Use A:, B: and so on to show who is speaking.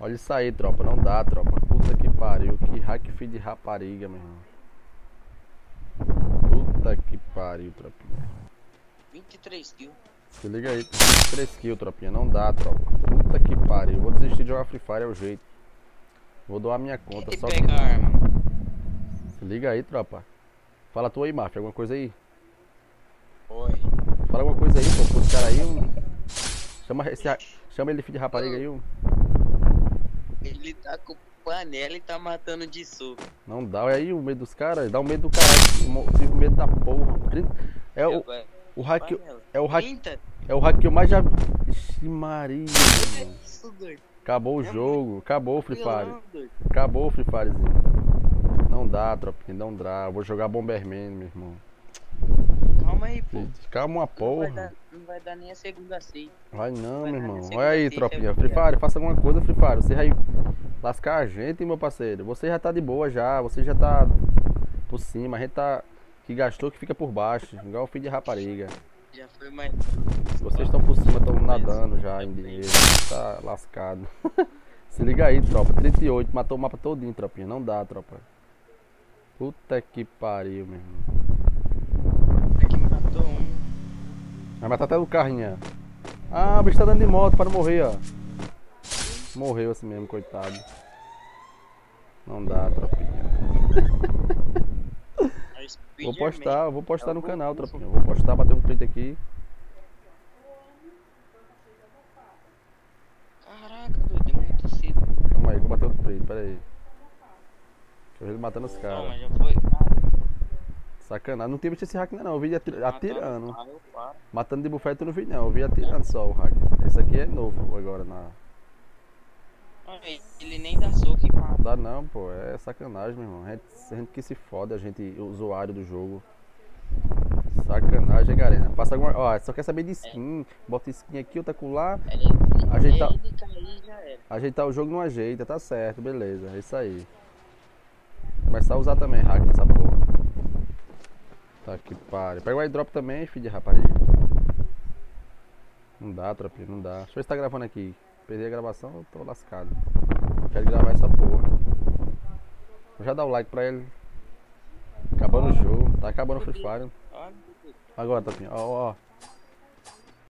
A: Olha isso aí, tropa. Não dá, tropa. Puta que pariu. Que hack feed de rapariga, meu irmão. Puta que pariu, tropinha.
B: 23 kills.
A: Se liga aí. 3 kills, tropinha. Não dá, tropa. Puta que pariu. Vou desistir de jogar Free Fire, é o jeito. Vou doar minha conta. Só
B: pega
A: que...
B: arma.
A: Se liga aí, tropa. Fala tu aí, Mafia. Alguma coisa aí?
B: Oi.
A: Fala alguma coisa aí, pô. Pros caras aí. Um... Chama, esse... Chama ele de filho de rapariga aí. Um...
B: Ele tá com panela e tá matando de soco.
A: Não dá. Olha aí o medo dos caras. Dá um medo do caralho. Tive medo da porra. É o, o hack. É o hack.
B: 30?
A: É o hack que eu mais já. Ixi, Maria. Mano.
B: doido.
A: Acabou o
B: É
A: jogo. Acabou o Free Fire. Acabou o Free Firezinho. Não dá, tropinha. Não dá. Eu Vou jogar Bomberman, meu irmão.
B: Calma aí, pô.
A: Calma uma
B: Não vai,
A: porra.
B: dar, não vai dar nem a segunda seis.
A: Vai não,
B: Vai
A: meu irmão. Olha aí, tropinha.
B: é
A: Free. Fire, faça alguma coisa, Free Fire. Você vai lascar a gente, meu parceiro. Você já tá de boa já. Você já tá por cima. A gente tá. Que gastou que fica por baixo. Igual o filho de rapariga.
B: Já foi mais.
A: Vocês estão por cima, estão nadando já em dinheiro. Tá lascado. Se liga aí, tropa. 38. Matou o mapa todinho, tropinha. Não dá, tropa. Puta que pariu, meu irmão.
B: Aqui matou um.
A: Vai matar até no carrinho. Ah, o bicho tá dando de moto para morrer, ó. Morreu assim mesmo, coitado. Não dá, tropinha.
B: O
A: Vou postar, eu vou postar
B: o
A: no canal, tropinha. Vou postar, bater um print aqui.
B: Caraca, doido, é muito cedo.
A: Calma aí, vou bater outro print, pera aí. Deixa eu ver ele matando os
B: Não,
A: caras.
B: mas já foi.
A: Sacanagem. Não tinha visto esse hack ainda não, eu vi ele atira- atirando.
B: Ah.
A: Matando de bufete eu não vi não, eu vi atirando só o hack. Esse aqui é novo agora na.
B: Ele nem dá soco e mata.
A: Não dá não, pô, é sacanagem, meu irmão. A gente, a gente que se foda, a gente, o usuário do jogo. Sacanagem, galera. Passa alguma. Ó, só quer saber de skin. Bota skin aqui, outra colar.
B: Ele,
A: Ajeitar-
B: ele cair já era.
A: Ajeitar o jogo não ajeita, tá certo, beleza. É isso aí. Começar a usar também hack nessa porra. Tá que pare. Pega o airdrop também, filho de rapariga. Não dá, tropinha, não dá. Deixa eu ver se tá gravando aqui. Perdi a gravação, eu tô lascado. Quero gravar essa porra. Vou já dar o like pra ele. Acabando o jogo. Tá acabando o Free Fire. Agora, Topinha. Ó, ó.